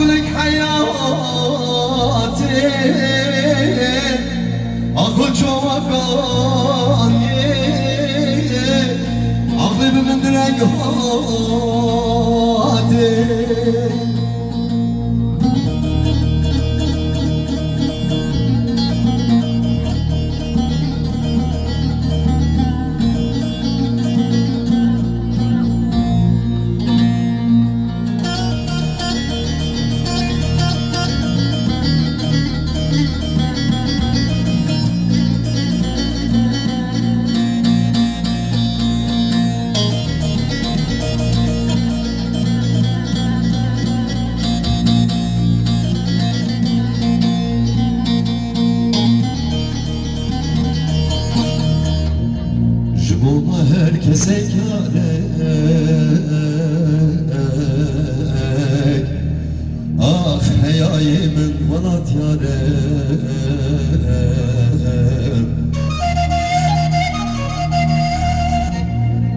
gülük hayatı Akıl çoğakan ye Jumuma herkese kârek Ah heyaimin manat yarek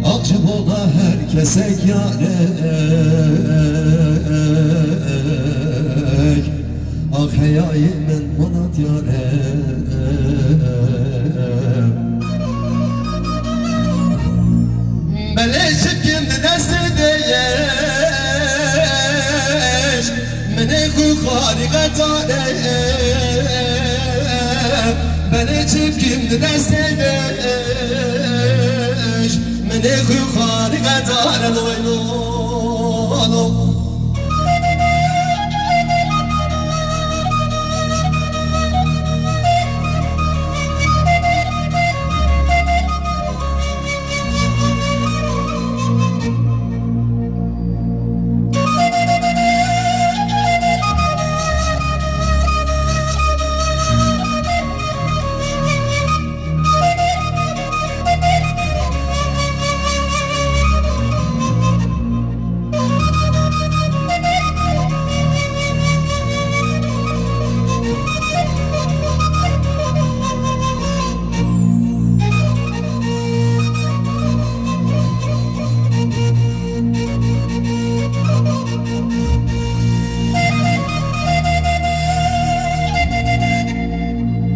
Akçabolda herkese kârek Ah heyaimin manat yarek Bele çekimdi destedeyeş Mene kukhari gatareş Bele çekimdi destedeyeş Mene kukhari gatareş Oynolo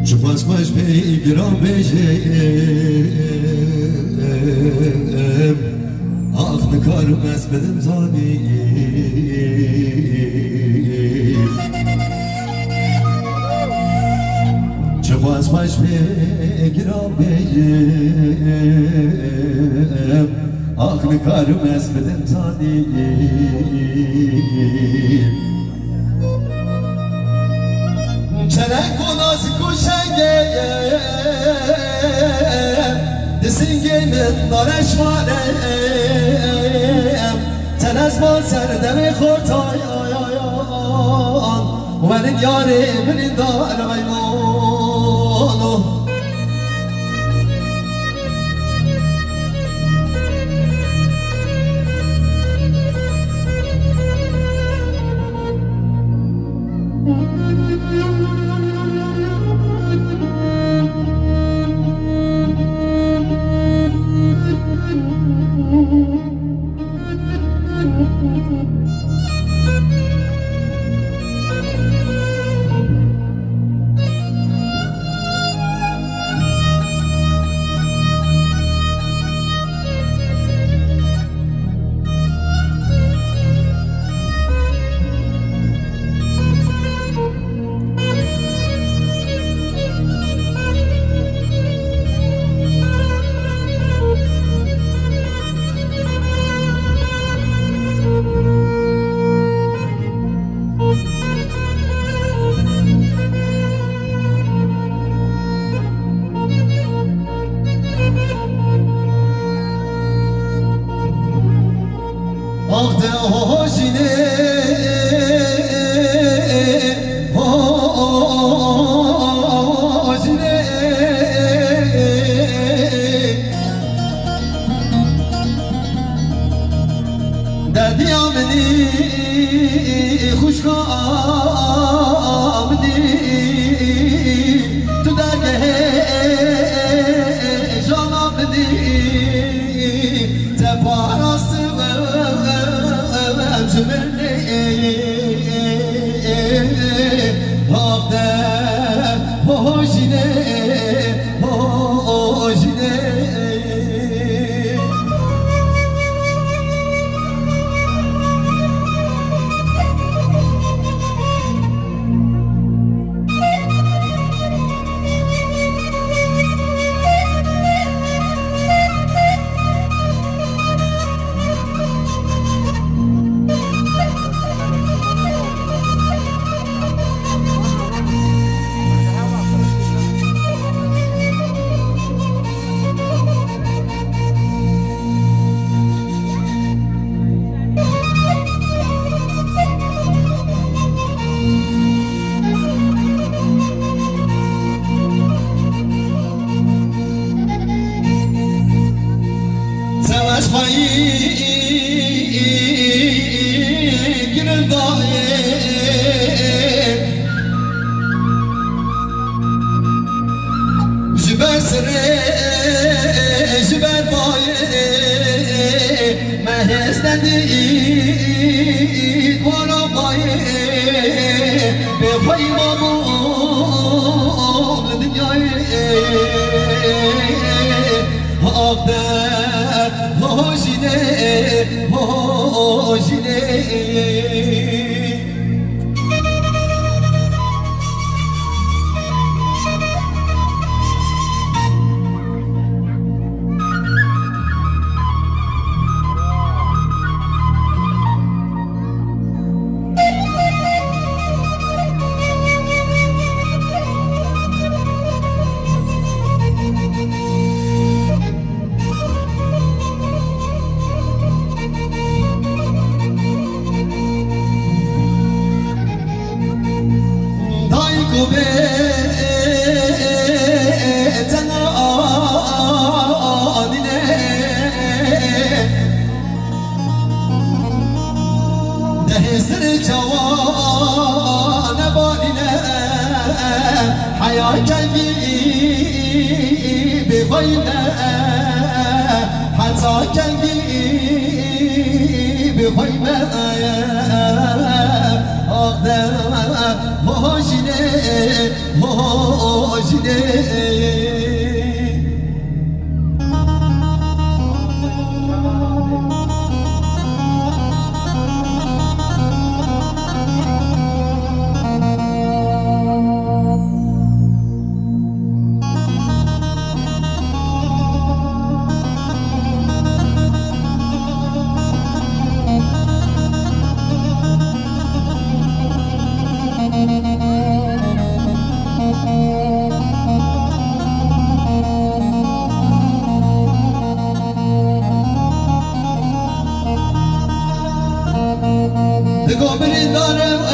Çıkmazmış bir gram beceğim Aklını karmez benim zalim. Çıkmazmış bir gram beceğim Aklını karmez benim zalim نه کو ناص کو شنگه یه نارش و تن از ما سردم خورد. تو ای و من یار ابن دار و Música to me. Jüber payı Mehezlendi vara Ve payı mamul dünyayı Akde hoşine hoşine بخيبة حتى كلبي بخيبة أقدر هوشني هوشني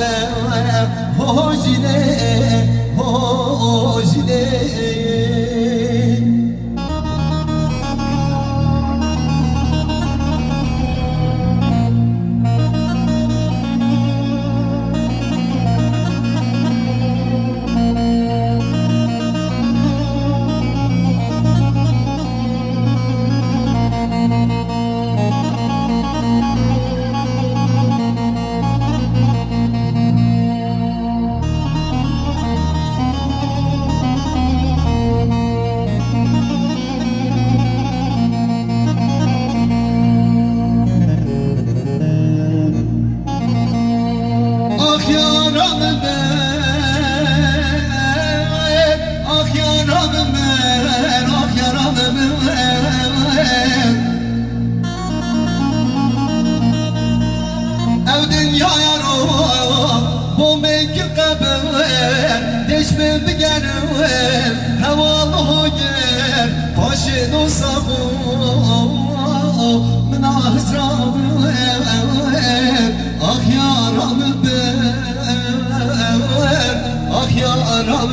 Habdem hoşine hoşine ger Paşin usabu Min ahzabı Ah yaram ber Ah yaram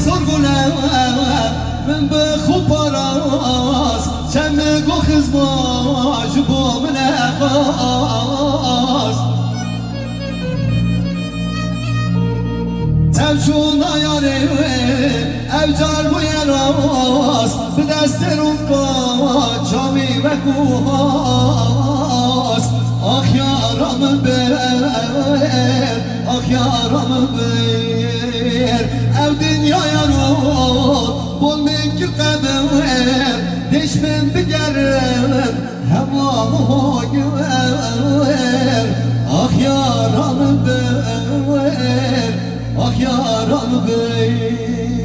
سرگلم من به خوب پاراز. چم گو خزماش با من اقاس تمشون آیاره او جار بوی راز. به دست روز با جامی و گوهاز olmaz. Ah yaramı ver Ah yaramı ver. Ev dünyaya ruh Bol menkil kadar Deşmen bir gerim Hevlamı güver Ah yaramı ver Ah yaramı ver.